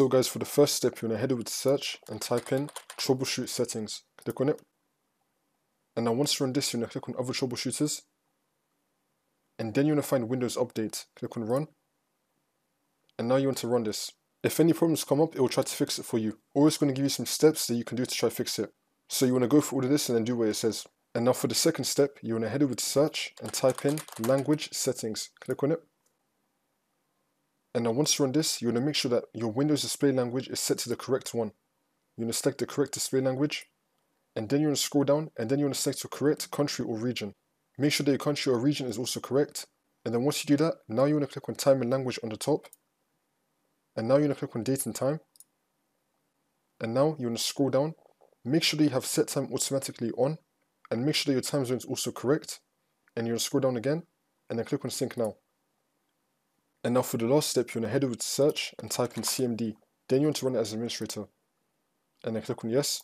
So guys, for the first step, you want to head over to search and type in troubleshoot settings. Click on it. And now once you run this, you want to click on other troubleshooters. And then you want to find Windows Update. Click on run. And now you want to run this. If any problems come up, it will try to fix it for you. Or it's going to give you some steps that you can do to try to fix it. So you want to go through all of this and then do what it says. And now for the second step, you want to head over to search and type in language settings. Click on it. And now once you run this, you want to make sure that your Windows display language is set to the correct one. You want to select the correct display language, and then you want to scroll down, and then you want to select your correct country or region. Make sure that your country or region is also correct, and then once you do that, now you want to click on time and language on the top, and now you want to click on date and time, and now you want to scroll down, make sure that you have set time automatically on, and make sure that your time zone is also correct, and you want to scroll down again, and then click on sync now. And now for the last step, you want to head over to search and type in CMD. Then you want to run it as administrator. And then click on yes.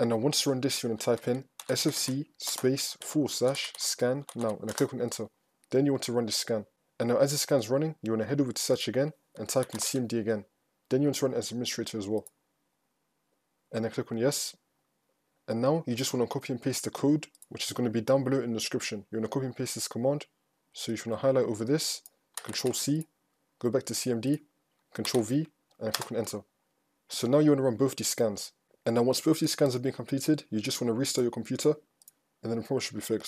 And now once you run this, you want to type in sfc space forward slash scan now. And then click on enter. Then you want to run the scan. And now as the scan's running, you want to head over to search again and type in CMD again. Then you want to run it as administrator as well. And then click on yes. And now you just want to copy and paste the code, which is going to be down below in the description. You want to copy and paste this command. So you want to highlight over this, Control C, go back to CMD, Control V, and click on Enter. So now you want to run both these scans. And now once both these scans have been completed, you just want to restart your computer, and then the problem should be fixed.